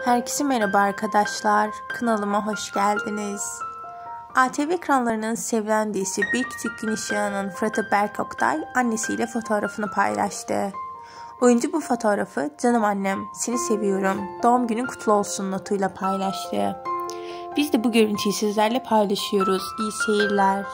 Herkese merhaba arkadaşlar. Kanalıma hoş geldiniz. ATV ekranlarının sevilen dizisi Bir Küçük Gün Işığı'nın Fırat'ı Berk Oktay annesiyle fotoğrafını paylaştı. Oyuncu bu fotoğrafı canım annem seni seviyorum doğum günün kutlu olsun notuyla paylaştı. Biz de bu görüntüyü sizlerle paylaşıyoruz. İyi seyirler.